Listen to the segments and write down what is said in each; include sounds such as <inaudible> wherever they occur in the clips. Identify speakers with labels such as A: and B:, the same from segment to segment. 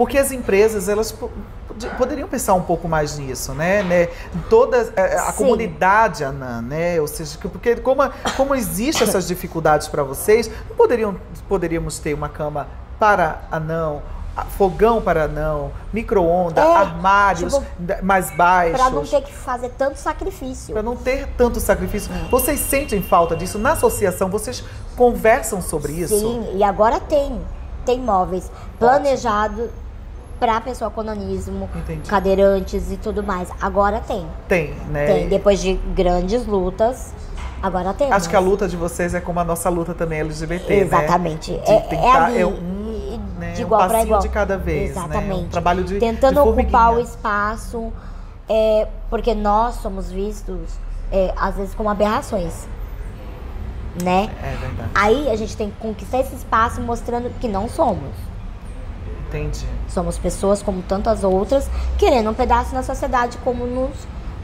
A: Porque as empresas, elas poderiam pensar um pouco mais nisso, né? né? Toda é, a, comunidade anã, né? Ou seja, porque como, como existem essas dificuldades para vocês, não poderiam, poderíamos ter uma cama para anão, fogão para não, micro-ondas, é, armários tipo, mais baixos.
B: Para não ter que fazer tanto sacrifício.
A: Para não ter tanto sacrifício. Vocês sentem falta disso na associação? Vocês conversam sobre isso?
B: Sim, e agora tem. Tem móveis planejados para pessoa com nanismo, Entendi. cadeirantes e tudo mais. Agora tem.
A: Tem, né?
B: Tem. Depois de grandes lutas, agora tem.
A: Acho que a luta de vocês é como a nossa luta também LGBT,
B: Exatamente.
A: né?
B: Exatamente. É, é, ali.
A: é um né?
B: De igual
A: um
B: para igual.
A: de cada vez,
B: Exatamente.
A: Né? Um trabalho de
B: Tentando
A: de
B: ocupar o espaço, é, porque nós somos vistos, é, às vezes, como aberrações. Né?
A: É verdade.
B: Aí a gente tem que conquistar esse espaço mostrando que não somos.
A: Entendi.
B: Somos pessoas como tantas outras, querendo um pedaço na sociedade como nos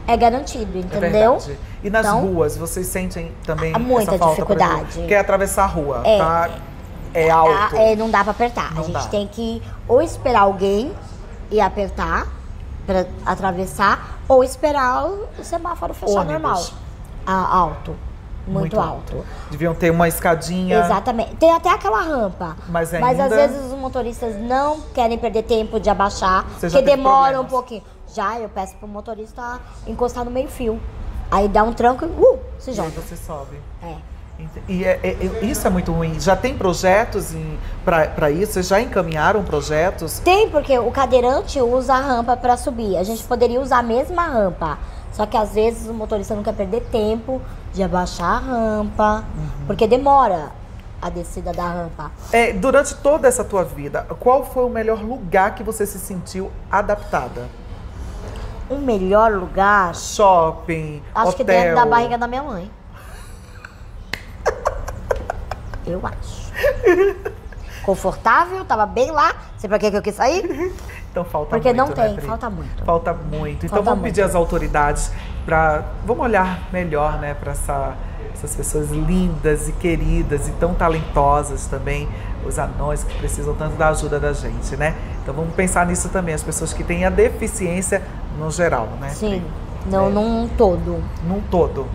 B: é garantido, é entendeu? É
A: e nas então, ruas, vocês sentem também
B: há muita
A: essa falta,
B: dificuldade.
A: Quer atravessar a rua,
B: é,
A: tá? é alto.
B: É, não dá para apertar.
A: Não
B: a gente
A: dá.
B: tem que ou esperar alguém e apertar para atravessar, ou esperar o semáforo fechar
A: Ônibus.
B: normal. Alto. Muito, muito alto. alto.
A: Deviam ter uma escadinha.
B: Exatamente. Tem até aquela rampa.
A: Mas, ainda...
B: mas às vezes os motoristas não querem perder tempo de abaixar,
A: Você
B: porque demora um pouquinho. Já eu peço pro motorista encostar no meio fio. Aí dá um tranco e uh, se joga.
A: E aí você sobe.
B: É.
A: E é, é, é, isso é muito ruim. Já tem projetos para isso? Vocês já encaminharam projetos?
B: Tem, porque o cadeirante usa a rampa para subir. A gente poderia usar a mesma rampa. Só que às vezes o motorista não quer perder tempo de abaixar a rampa, uhum. porque demora a descida da rampa.
A: É, durante toda essa tua vida, qual foi o melhor lugar que você se sentiu adaptada?
B: O melhor lugar?
A: Shopping,
B: Acho
A: hotel.
B: que dentro da barriga da minha mãe. Eu acho. <laughs> Confortável, tava bem lá. Sei pra que, que eu quis sair?
A: Então falta
B: Porque
A: muito.
B: Porque não
A: né,
B: tem, falta muito.
A: Falta muito. Então
B: falta
A: vamos
B: muito.
A: pedir às autoridades para. Vamos olhar melhor, né, para essa, essas pessoas lindas e queridas e tão talentosas também, os anões que precisam tanto da ajuda da gente, né? Então vamos pensar nisso também, as pessoas que têm a deficiência no geral, né?
B: Sim, não é. num todo.
A: Num todo.